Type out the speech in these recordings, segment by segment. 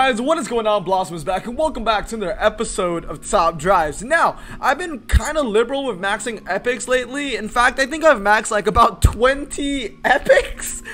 guys, what is going on? Blossom is back, and welcome back to another episode of Top Drives. Now, I've been kind of liberal with maxing epics lately. In fact, I think I've maxed like about 20 epics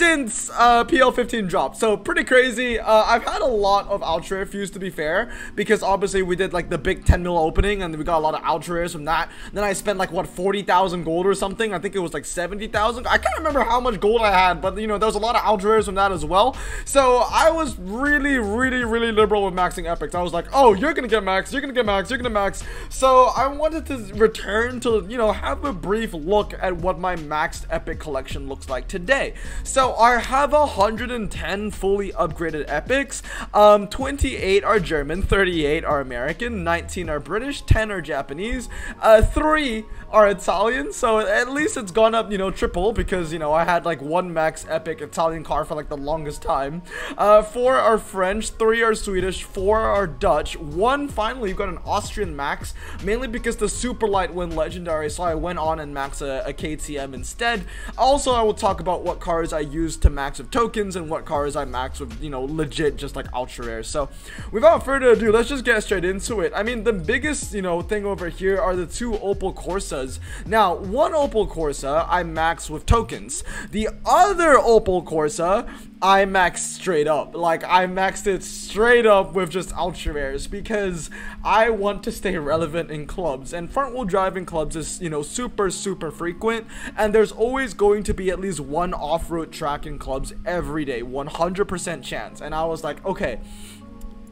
since uh, PL15 dropped. So pretty crazy. Uh, I've had a lot of ultra rare to be fair, because obviously we did like the big 10 mil opening and we got a lot of ultra rares from that. Then I spent like what 40,000 gold or something. I think it was like 70,000. I can't remember how much gold I had, but you know there was a lot of ultra rares from that as well. So I was really, really, really liberal with maxing epics. I was like, oh, you're gonna get max, you're gonna get max, you're gonna max. So I wanted to return to you know have a brief look at what my maxed epic collection looks like today. So I have 110 fully upgraded epics. Um, 28 are German, 38 are American, 19 are British, 10 are Japanese, uh, 3 are Italian. So at least it's gone up, you know, triple because, you know, I had like one max epic Italian car for like the longest time. Uh, 4 are French, 3 are Swedish, 4 are Dutch, 1 finally you've got an Austrian max, mainly because the super light went legendary, so I went on and maxed a, a KTM instead. Also, I will talk about what cars I use to max with tokens and what cars I max with, you know, legit just like ultra rare. So without further ado, let's just get straight into it. I mean, the biggest, you know, thing over here are the two Opel Corsas. Now, one Opel Corsa I max with tokens. The other Opel Corsa I maxed straight up. Like, I maxed it straight up with just ultra rares because I want to stay relevant in clubs. And front wheel drive in clubs is, you know, super, super frequent. And there's always going to be at least one off road track in clubs every day, 100% chance. And I was like, okay,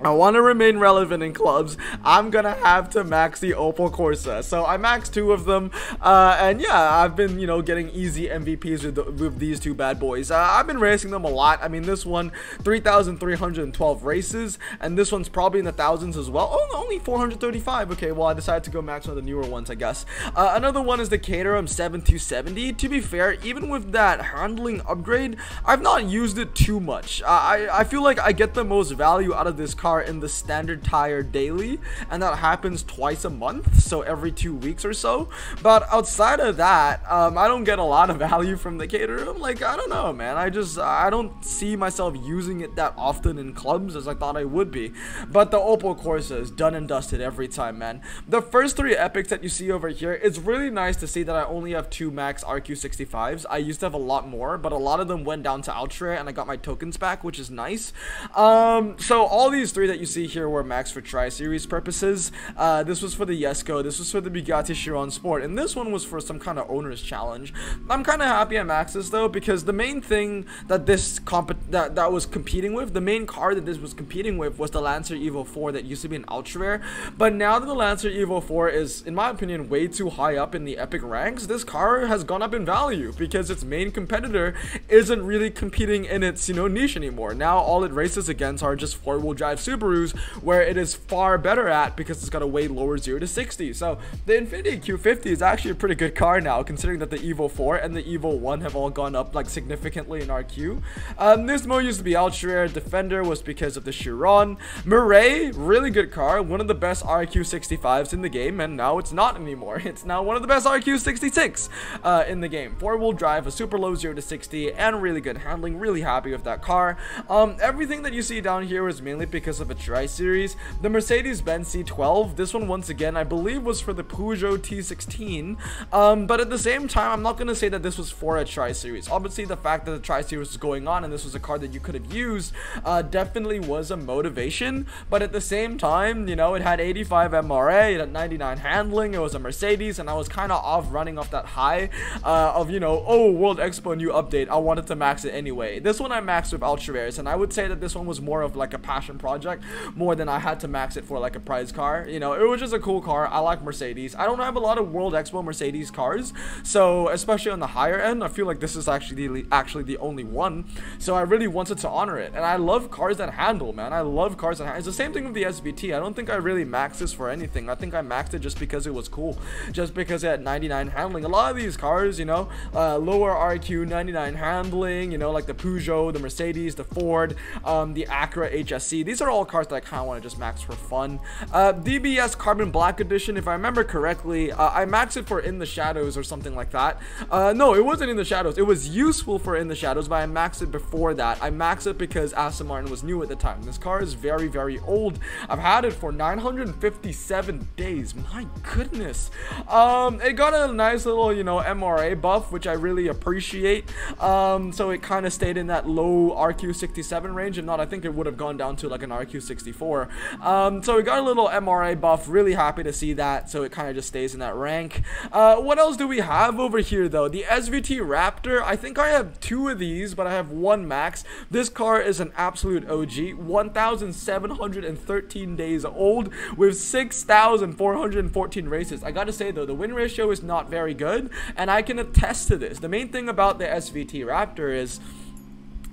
I want to remain relevant in clubs. I'm gonna have to max the Opel Corsa. So I maxed two of them, uh, and yeah, I've been you know getting easy MVPs with, the, with these two bad boys. Uh, I've been racing them a lot. I mean, this one 3,312 races, and this one's probably in the thousands as well. Oh, only 435. Okay, well I decided to go max one of the newer ones, I guess. Uh, another one is the Caterham 7270. To be fair, even with that handling upgrade, I've not used it too much. I I feel like I get the most value out of this car car in the standard tire daily and that happens twice a month so every two weeks or so. But outside of that um, I don't get a lot of value from the Caterham like I don't know man. I just I don't see myself using it that often in clubs as I thought I would be. But the Opel Corsa is done and dusted every time man. The first three epics that you see over here it's really nice to see that I only have two max RQ65s I used to have a lot more but a lot of them went down to ultra and I got my tokens back which is nice. Um, so all these three that you see here were max for tri-series purposes. Uh, this was for the Jesko, this was for the Bugatti Chiron Sport, and this one was for some kind of owner's challenge. I'm kind of happy I maxed this though, because the main thing that this comp that, that was competing with, the main car that this was competing with was the Lancer Evo 4 that used to be an ultra rare, but now that the Lancer Evo 4 is, in my opinion, way too high up in the epic ranks, this car has gone up in value, because its main competitor isn't really competing in its, you know, niche anymore. Now all it races against are just four-wheel drive Subarus where it is far better at because it's got a way lower 0 to 60. So the Infiniti Q50 is actually a pretty good car now considering that the Evo 4 and the Evo 1 have all gone up like significantly in RQ. Um, Nismo used to be rare. Defender was because of the Chiron. Mirai, really good car. One of the best RQ65s in the game and now it's not anymore. It's now one of the best RQ66 uh, in the game. Four-wheel drive, a super low 0 to 60 and really good handling. Really happy with that car. Um, everything that you see down here is mainly because of a tri-series. The Mercedes-Benz C12, this one once again, I believe was for the Peugeot T16. Um, but at the same time, I'm not going to say that this was for a tri-series. Obviously, the fact that the tri-series was going on and this was a car that you could have used uh, definitely was a motivation. But at the same time, you know, it had 85 MRA, it had 99 handling, it was a Mercedes, and I was kind of off running off that high uh, of, you know, oh, World Expo new update. I wanted to max it anyway. This one I maxed with Ultra Rares, and I would say that this one was more of like a passion project more than I had to max it for like a prize car. You know, it was just a cool car. I like Mercedes. I don't have a lot of World Expo Mercedes cars, so especially on the higher end, I feel like this is actually the, actually the only one. So I really wanted to honor it. And I love cars that handle, man. I love cars that handle. It's the same thing with the SVT. I don't think I really maxed this for anything. I think I maxed it just because it was cool. Just because it had 99 handling. A lot of these cars, you know, uh, lower RQ, 99 handling, you know, like the Peugeot, the Mercedes, the Ford, um, the Acura HSC. These are are all cars that I kind of want to just max for fun. Uh, DBS Carbon Black Edition, if I remember correctly, uh, I maxed it for In the Shadows or something like that. Uh, no, it wasn't In the Shadows. It was useful for In the Shadows, but I maxed it before that. I maxed it because Aston Martin was new at the time. This car is very, very old. I've had it for 957 days. My goodness. Um, it got a nice little, you know, MRA buff, which I really appreciate. Um, so it kind of stayed in that low RQ67 range. and not, I think it would have gone down to like an RQ64. Um, so we got a little MRA buff. Really happy to see that. So it kind of just stays in that rank. Uh, what else do we have over here though? The SVT Raptor. I think I have two of these, but I have one max. This car is an absolute OG. 1,713 days old with 6,414 races. I gotta say though, the win ratio is not very good, and I can attest to this. The main thing about the SVT Raptor is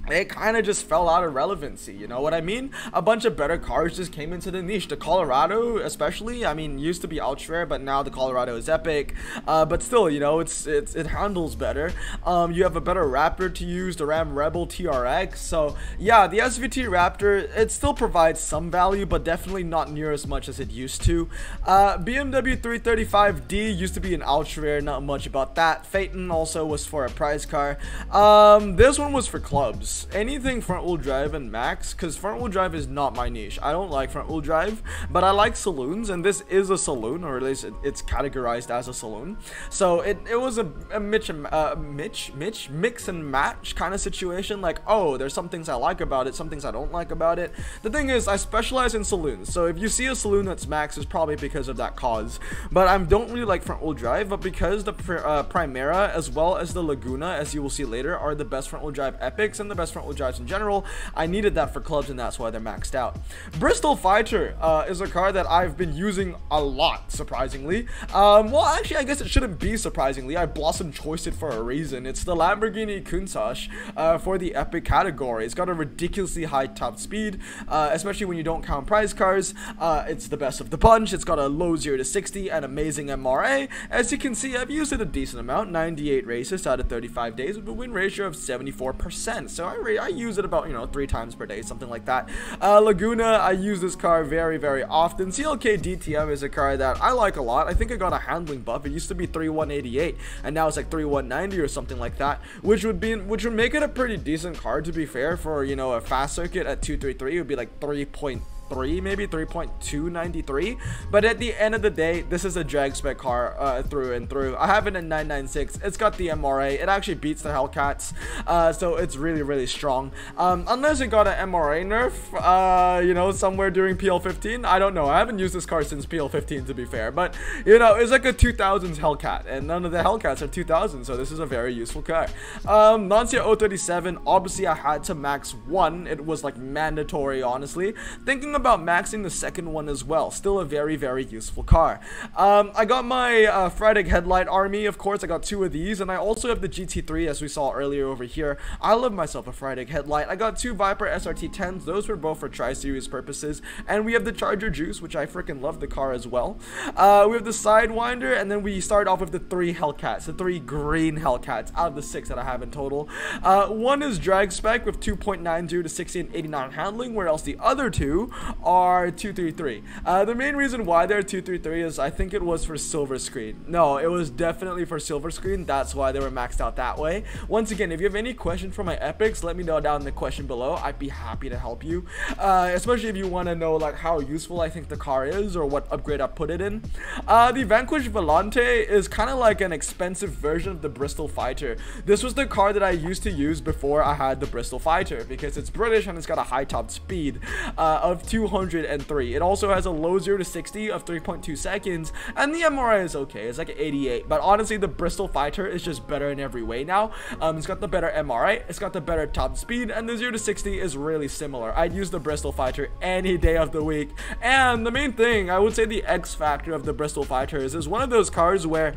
it kind of just fell out of relevancy, you know what I mean? A bunch of better cars just came into the niche. The Colorado, especially, I mean, used to be ultra rare, but now the Colorado is epic. Uh, but still, you know, it's, it's it handles better. Um, you have a better Raptor to use, the Ram Rebel TRX. So yeah, the SVT Raptor, it still provides some value, but definitely not near as much as it used to. Uh, BMW 335D used to be an ultra rare, not much about that. Phaeton also was for a prize car. Um, this one was for clubs anything front wheel drive and max because front wheel drive is not my niche. I don't like front wheel drive but i like saloons and this is a saloon or at least it's categorized as a saloon. So it, it was a, a mitch uh, mitch mitch mix and match kind of situation like oh there's some things i like about it some things i don't like about it. The thing is i specialize in saloons so if you see a saloon that's max it's probably because of that cause. But i don't really like front wheel drive but because the uh, primera as well as the laguna as you will see later are the best front wheel drive epics and the best front wheel drives in general. I needed that for clubs, and that's why they're maxed out. Bristol Fighter uh, is a car that I've been using a lot, surprisingly. Um, well, actually, I guess it shouldn't be surprisingly. I blossom choiced it for a reason. It's the Lamborghini Countach uh, for the epic category. It's got a ridiculously high top speed, uh, especially when you don't count prize cars. Uh, it's the best of the bunch. It's got a low 0 to 60 and amazing MRA. As you can see, I've used it a decent amount, 98 races out of 35 days with a win ratio of 74%. So I I, use it about, you know, three times per day, something like that. Uh, Laguna, I use this car very, very often. CLK DTM is a car that I like a lot. I think I got a handling buff. It used to be 3188, and now it's like 3190 or something like that, which would be, which would make it a pretty decent car, to be fair, for, you know, a fast circuit at 233. It would be like 3.3 3 maybe 3.293 but at the end of the day this is a drag spec car uh, through and through. I have it in 996 it's got the mra it actually beats the hellcats uh, so it's really really strong. Um, unless it got an mra nerf uh, you know somewhere during pl15 i don't know. I haven't used this car since pl15 to be fair. But you know it's like a 2000s hellcat and none of the hellcats are 2000 so this is a very useful car. Um lancia 037 obviously i had to max one. It was like mandatory honestly. Thinking about maxing the second one as well. Still a very, very useful car. Um, I got my uh, headlight army, of course. I got two of these, and I also have the GT3, as we saw earlier over here. I love myself a Freitag headlight. I got two Viper SRT 10s. Those were both for Tri-Series purposes. And we have the Charger Juice, which I freaking love the car as well. Uh, we have the Sidewinder, and then we start off with the three Hellcats, the three green Hellcats out of the six that I have in total. Uh, one is drag spec with 2.90 to 60 and 89 handling, whereas the other two are 233. Uh, the main reason why they're 233 is I think it was for silver screen. No, it was definitely for silver screen. That's why they were maxed out that way. Once again, if you have any question for my epics, let me know down in the question below. I'd be happy to help you. Uh, especially if you want to know like how useful I think the car is or what upgrade I put it in. Uh, the Vanquish Volante is kind of like an expensive version of the Bristol Fighter. This was the car that I used to use before I had the Bristol Fighter because it's British and it's got a high top speed uh, of 203. It also has a low 0 to 60 of 3.2 seconds, and the MRI is okay. It's like 88, but honestly, the Bristol Fighter is just better in every way now. Um, it's got the better MRI, it's got the better top speed, and the 0 to 60 is really similar. I'd use the Bristol Fighter any day of the week. And the main thing, I would say the X factor of the Bristol Fighter is, is one of those cars where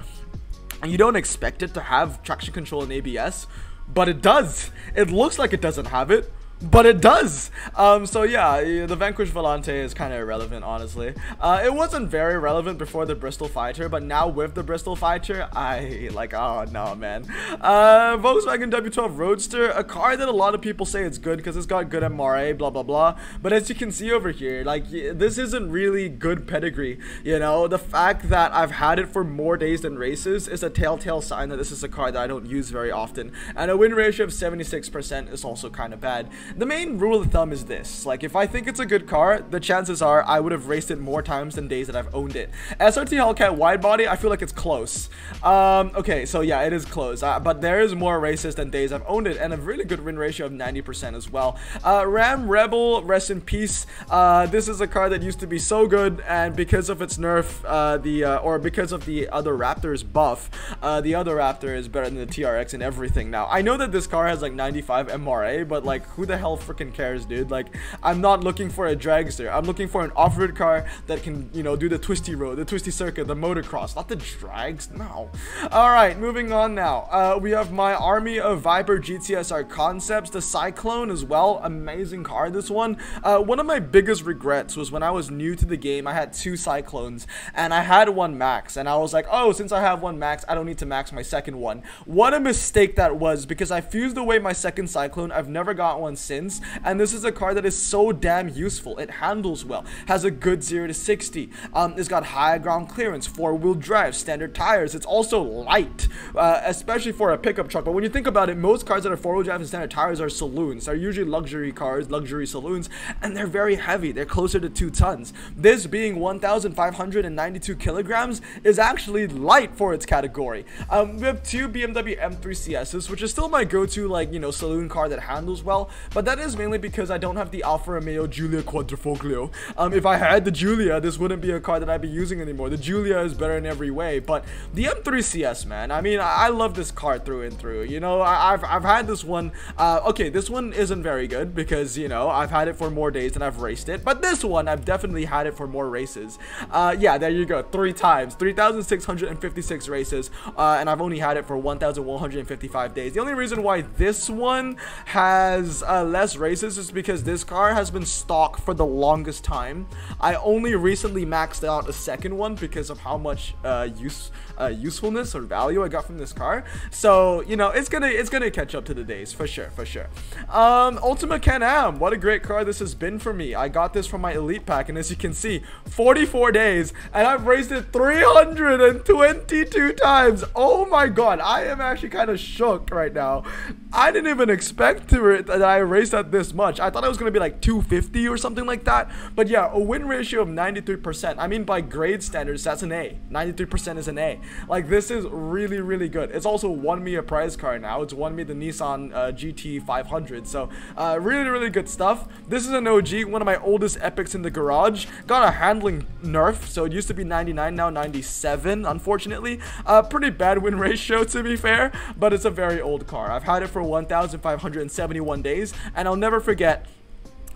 you don't expect it to have traction control and ABS, but it does. It looks like it doesn't have it, but it does. Um, so yeah, the Vanquish Volante is kind of irrelevant, honestly. Uh, it wasn't very relevant before the Bristol Fighter, but now with the Bristol Fighter, I like, oh no, man. Uh, Volkswagen W12 Roadster, a car that a lot of people say it's good because it's got good MRA, blah blah blah. But as you can see over here, like this isn't really good pedigree. You know, the fact that I've had it for more days than races is a telltale sign that this is a car that I don't use very often. And a win ratio of 76% is also kind of bad. The main rule of thumb is this, like if I think it's a good car, the chances are I would have raced it more times than days that I've owned it. SRT Hellcat wide body, I feel like it's close. Um, okay, so yeah, it is close, uh, but there is more races than days I've owned it, and a really good win ratio of 90% as well. Uh, Ram Rebel, rest in peace. Uh, this is a car that used to be so good, and because of its nerf, uh, the uh, or because of the other Raptors buff, uh, the other Raptor is better than the TRX and everything now. I know that this car has like 95 MRA, but like who hell freaking cares, dude? Like I'm not looking for a dragster. I'm looking for an off-road car that can, you know, do the twisty road, the twisty circuit, the motocross, not the drags. No. All right, moving on now. Uh, we have my army of Viper GTSR concepts, the Cyclone as well. Amazing car, this one. Uh, one of my biggest regrets was when I was new to the game, I had two Cyclones and I had one max and I was like, oh, since I have one max, I don't need to max my second one. What a mistake that was because I fused away my second Cyclone. I've never got one since and this is a car that is so damn useful. It handles well, has a good 0 to 60, um, it's got high ground clearance, four-wheel drive, standard tires. It's also light, uh, especially for a pickup truck. But when you think about it, most cars that are four-wheel drive and standard tires are saloons. They're usually luxury cars, luxury saloons, and they're very heavy. They're closer to two tons. This being 1,592 kilograms is actually light for its category. Um, we have two BMW M3 CSs, which is still my go-to, like, you know, saloon car that handles well, but that is mainly because I don't have the Alfa Romeo Giulia Quadrifoglio. Um, if I had the Giulia, this wouldn't be a car that I'd be using anymore. The Giulia is better in every way, but the M3 CS, man, I mean, I, I love this car through and through. You know, I, have I've had this one. Uh, okay, this one isn't very good because, you know, I've had it for more days than I've raced it, but this one, I've definitely had it for more races. Uh, yeah, there you go, three times, 3,656 races, uh, and I've only had it for 1,155 days. The only reason why this one has uh, less races is because this car has been stock for the longest time. I only recently maxed out a second one because of how much uh, use uh, usefulness or value I got from this car. So you know it's gonna it's gonna catch up to the days for sure for sure. Um, Ultima Can-Am, what a great car this has been for me. I got this from my elite pack, and as you can see, 44 days, and I've raced it 322 times. Oh my god, I am actually kind of shook right now. I didn't even expect to that I raced at this much. I thought it was gonna be like 250 or something like that. But yeah, a win ratio of 93%. I mean, by grade standards, that's an A. 93% is an A. Like, this is really, really good. It's also won me a prize car now. It's won me the Nissan uh, GT 500. So, uh, really, really good stuff. This is an OG, one of my oldest epics in the garage. Got a handling nerf, so it used to be 99, now 97, unfortunately. Uh, pretty bad win ratio, to be fair, but it's a very old car. I've had it for 1,571 days, and I'll never forget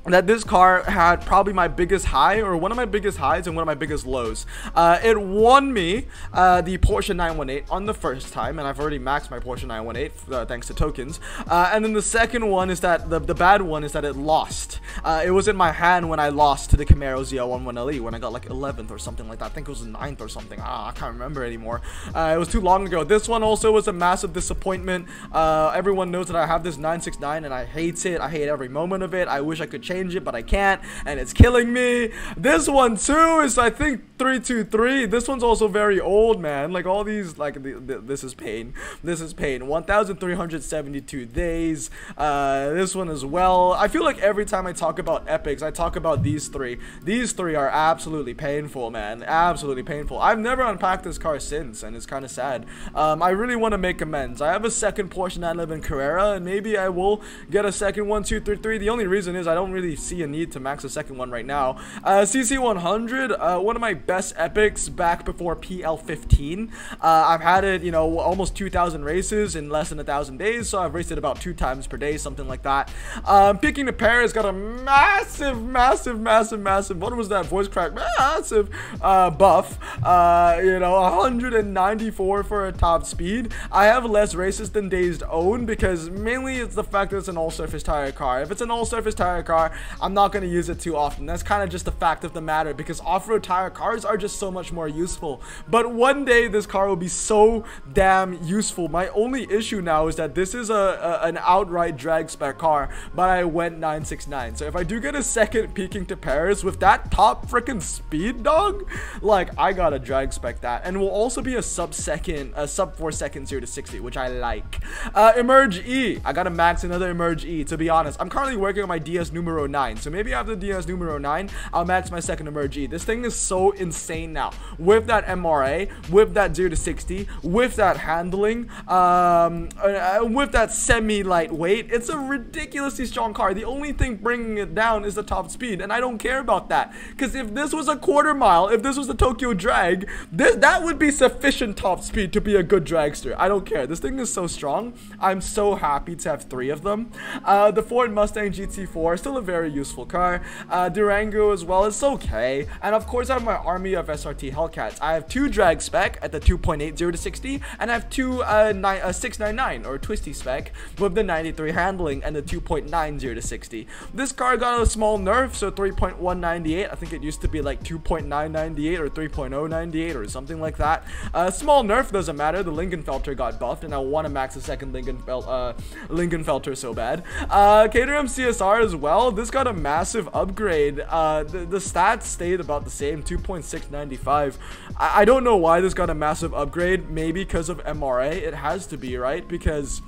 that this car had probably my biggest high or one of my biggest highs and one of my biggest lows. Uh, it won me uh, the Porsche 918 on the first time, and I've already maxed my Porsche 918 uh, thanks to tokens. Uh, and then the second one is that the, the bad one is that it lost. Uh, it was in my hand when I lost to the Camaro ZL11LE when I got like 11th or something like that. I think it was 9th or something. Ah, I can't remember anymore. Uh, it was too long ago. This one also was a massive disappointment. everyone knows that I have this 969 and I hate it. I hate every moment of it. I wish I could change change it, but I can't, and it's killing me. This one too is I think 323. This one's also very old, man. Like all these, like the, the, this is pain. This is pain. 1,372 days. Uh, this one as well. I feel like every time I talk about epics, I talk about these three. These three are absolutely painful, man. Absolutely painful. I've never unpacked this car since, and it's kind of sad. Um, I really want to make amends. I have a second Porsche 911 Carrera, and maybe I will get a second one, two, three, three. The only reason is I don't really really see a need to max a second one right now. Uh, CC100, uh, one of my best epics back before PL15. Uh, I've had it, you know, almost 2,000 races in less than a thousand days, so I've raced it about two times per day, something like that. Um, picking the pair has got a massive, massive, massive, massive. What was that voice crack? Massive uh, buff. Uh, you know, 194 for a top speed. I have less races than Dazed own because mainly it's the fact that it's an all-surface tire car. If it's an all-surface tire car, I'm not going to use it too often. That's kind of just the fact of the matter because off-road tire cars are just so much more useful. But one day this car will be so damn useful. My only issue now is that this is a, a an outright drag spec car, but I went 969. So if I do get a second Peking to Paris with that top freaking speed dog, like I gotta drag spec that. And will also be a sub second, a sub four second 0 to 60, which I like. Uh, Emerge E. I gotta max another Emerge E, to be honest. I'm currently working on my DS numero 9. So maybe after DS numero 9, I'll max my second Emerge E. This thing is so insane now. With that MRA, with that 0 to 60, with that handling, um, uh, with that semi-lightweight, it's a ridiculously strong car. The only thing bringing it down is the top speed, and I don't care about that. Because if this was a quarter mile, if this was the Tokyo Drag, this that would be sufficient top speed to be a good dragster. I don't care. This thing is so strong. I'm so happy to have three of them. Uh, the Ford Mustang GT4, still a very useful car. Uh, Durango as well, it's okay. And of course, I have my army of SRT Hellcats. I have two drag spec at the 2.80 to 60, and I have two uh, uh, 699 or twisty spec with the 93 handling and the 2.90 to 60. This car got a small nerf, so 3.198. I think it used to be like 2.998 or 3.098 or something like that. A uh, small nerf doesn't matter. The Lingenfelter got buffed, and I want to max a second Lingenfel uh, Lingenfelter so bad. Uh, Caterham CSR as well. This got a massive upgrade. Uh, the, the stats stayed about the same, 2.695. I, I don't know why this got a massive upgrade. Maybe because of MRA. It has to be, right? Because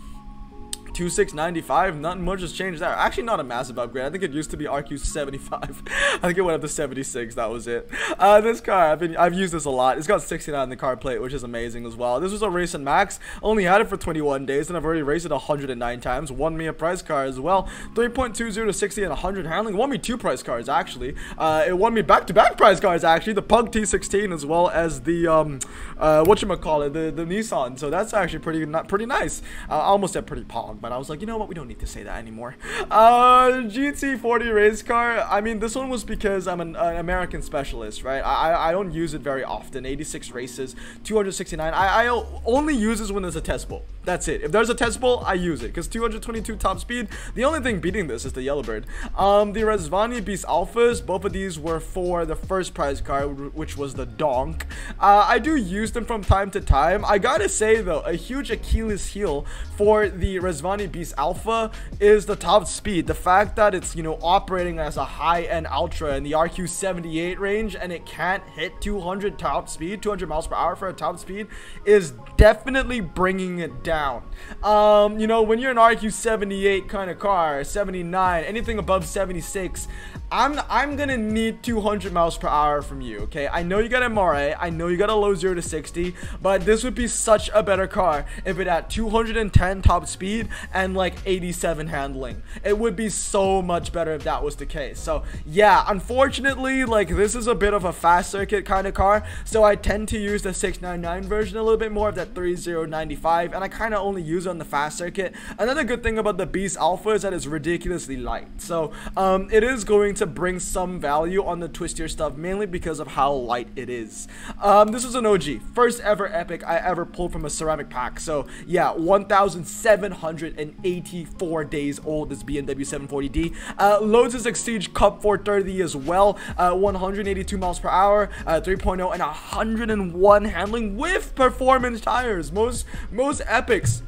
2695 nothing much has changed there. Actually not a massive upgrade. I think it used to be rq 75 i think it went up to 76 that was it. Uh, this car i've been i've used this a lot. It's got 69 in the car plate which is amazing as well. This was a recent max. Only had it for 21 days and i've already raced it 109 times. Won me a prize car as well. 3.20 to 60 and 100 handling. Won me two prize cars actually. Uh, it won me back-to-back -back prize cars actually. The pug t16 as well as the um uh what you call it the the nissan. So that's actually pretty not pretty nice. Uh, i almost said pretty pog but I was like, you know what, we don't need to say that anymore. Uh, GT40 race car, I mean, this one was because I'm an, an American specialist, right? I, I don't use it very often. 86 races, 269. I, I only use this when there's a test bowl. That's it. If there's a test bowl, I use it because 222 top speed. The only thing beating this is the Yellowbird. Um, the Rezvani Beast Alphas, both of these were for the first prize car, which was the Donk. Uh, I do use them from time to time. I gotta say though, a huge Achilles heel for the Rezvani Beast Alpha is the top speed. The fact that it's, you know, operating as a high-end Ultra in the RQ78 range and it can't hit 200 top speed, 200 miles per hour for a top speed is definitely bringing it down. Um, you know, when you're an RQ78 kind of car, 79, anything above 76, I'm I'm gonna need 200 miles per hour from you, okay? I know you got MRA, I know you got a low 0 to 60, but this would be such a better car if it had 210 top speed and like 87 handling. It would be so much better if that was the case. So yeah, unfortunately, like this is a bit of a fast circuit kind of car, so I tend to use the 699 version a little bit more of that 3095, and I kind of only use it on the fast circuit. Another good thing about the Beast Alpha is that it's ridiculously light, so um, it is going to bring some value on the twistier stuff, mainly because of how light it is. Um, this was an OG, first ever epic I ever pulled from a ceramic pack. So yeah, 1,784 days old, this BMW 740D. Uh, Lotus Exige Cup 430 as well, uh, 182 miles per hour, uh, 3.0, and 101 handling with performance tires. Most, most epics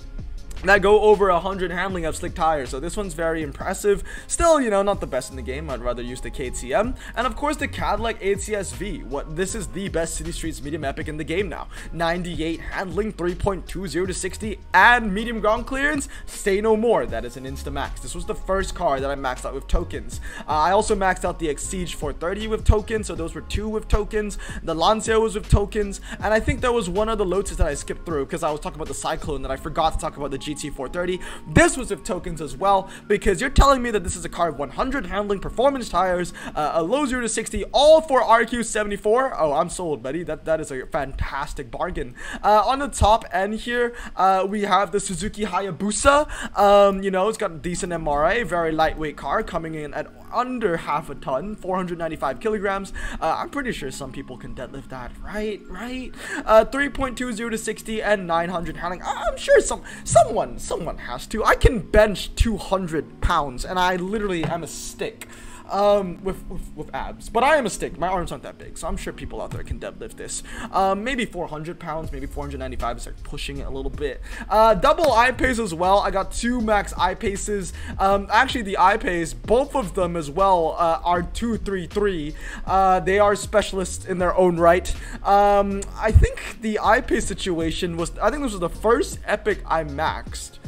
that go over 100 handling of slick tires. So this one's very impressive. Still, you know, not the best in the game. I'd rather use the KTM. And of course, the Cadillac ATS-V. What this is the best City Streets medium epic in the game now. 98 handling, 3.20 to 60, and medium ground clearance. Say no more. That is an insta max. This was the first car that I maxed out with tokens. Uh, I also maxed out the Exige 430 with tokens. So those were two with tokens. The Lancia was with tokens. And I think there was one other Lotus that I skipped through because I was talking about the Cyclone that I forgot to talk about the GT GT430. This was with tokens as well, because you're telling me that this is a car of 100 handling, performance tires, uh, a low 0 to 60, all for RQ74. Oh, I'm sold, buddy. That That is a fantastic bargain. Uh, on the top end here, uh, we have the Suzuki Hayabusa. Um, you know, it's got a decent MRA, very lightweight car, coming in at under half a ton, 495 kilograms. Uh, I'm pretty sure some people can deadlift that, right? Right? Uh, 3.20 to 60 and 900 handling. I'm sure some someone someone has to. I can bench 200 pounds, and I literally am a stick um, with, with, with, abs. But I am a stick. My arms aren't that big, so I'm sure people out there can deadlift this. Um, maybe 400 pounds, maybe 495 is like pushing it a little bit. Uh, double I-Pace as well. I got two max I-Paces. Um, actually, the I-Pace, both of them as well, uh, are 233. Uh, they are specialists in their own right. Um, I think the I-Pace situation was, I think this was the first epic I maxed.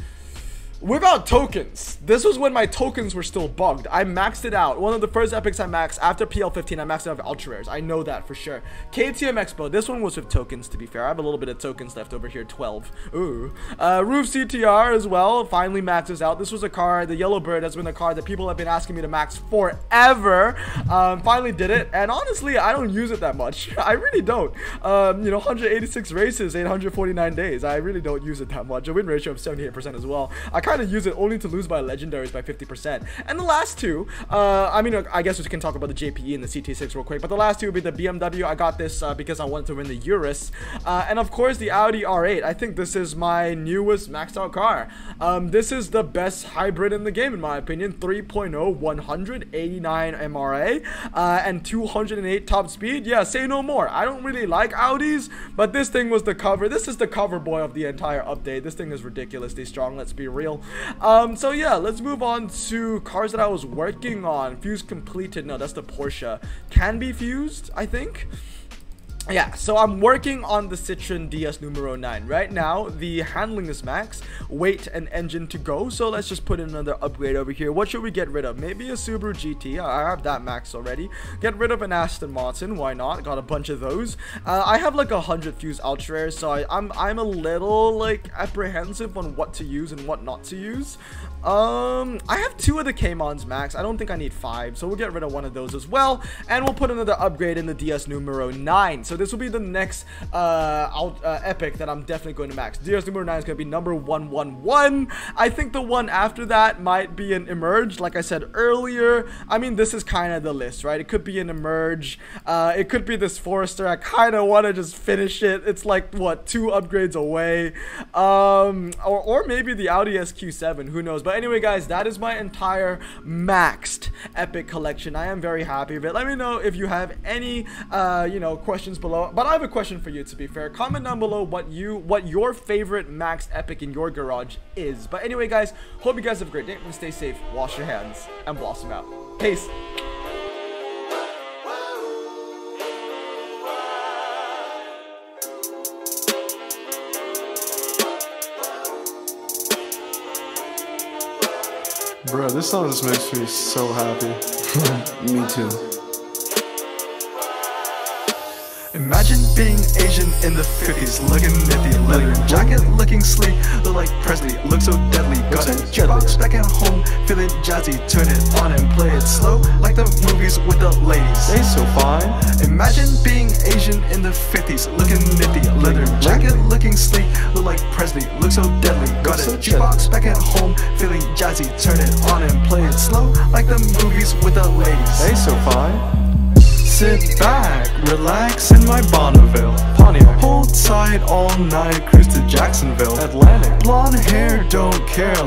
Without tokens, this was when my tokens were still bugged. I maxed it out. One of the first epics I maxed after PL15, I maxed out of ultra rares. I know that for sure. KTM X-Bow, this one was with tokens to be fair. I have a little bit of tokens left over here, 12. Ooh. Uh, RUF CTR as well, finally maxes out. This was a car, the Yellow Bird has been a car that people have been asking me to max forever. Um, finally did it, and honestly, I don't use it that much. I really don't. Um, you know, 186 races, 849 days. I really don't use it that much. A win ratio of 78% as well. I kind of use it only to lose by legendaries by 50%. And the last two, uh, I mean, I guess we can talk about the JPE and the CT6 real quick, but the last two would be the BMW. I got this uh, because I wanted to win the Urus. Uh, and of course, the Audi R8. I think this is my newest maxed out car. Um, this is the best hybrid in the game, in my opinion. 3.0, 189 MRA, uh, and 208 top speed. Yeah, say no more. I don't really like Audis, but this thing was the cover. This is the cover boy of the entire update. This thing is ridiculously strong, let's be real. Um, so yeah, let's move on to cars that I was working on. Fuse completed. No, that's the Porsche. Can be fused, I think yeah, so I'm working on the Citroen DS numero 9. Right now, the handling is max, weight and engine to go, so let's just put another upgrade over here. What should we get rid of? Maybe a Subaru GT, I have that max already. Get rid of an Aston Martin, why not? Got a bunch of those. Uh, I have like a 100 Fuse Ultra Rares, so I, I'm, I'm a little like apprehensive on what to use and what not to use. Um, I have two of the Caymans max. I don't think I need five, so we'll get rid of one of those as well, and we'll put another upgrade in the DS numero 9. So this will be the next uh, out, uh, epic that I'm definitely going to max. DS number 9 is going to be number 111. I think the one after that might be an Emerge, like I said earlier. I mean, this is kind of the list, right? It could be an Emerge. Uh, it could be this Forester. I kind of want to just finish it. It's like, what, two upgrades away. Um, or, or maybe the Audi SQ7. Who knows? But anyway, guys, that is my entire maxed epic collection. I am very happy with it. Let me know if you have any, uh, you know, questions below. But I have a question for you, to be fair. Comment down below what you, what your favorite max epic in your garage is. But anyway, guys, hope you guys have a great day. And stay safe, wash your hands, and blossom out. Peace. Bro, this song just makes me so happy. me too. Imagine being Asian in the 50s, looking nifty, leather jacket, looking sleek, look like Presley, look so deadly. Got a jukebox back at home, feeling jazzy, turn it on and play it slow, like the movies with the ladies. They so fine. Imagine being Asian in the 50s, looking nifty, leather jacket, looking sleek, look like Presley, look so deadly. Got a jukebox back at home, feeling jazzy, turn it on and play it slow, like the movies with the ladies. They so fine. Sit back, relax in my Bonneville. Pontiac. Hold tight all night, cruise to Jacksonville. Atlantic. Blonde hair, don't care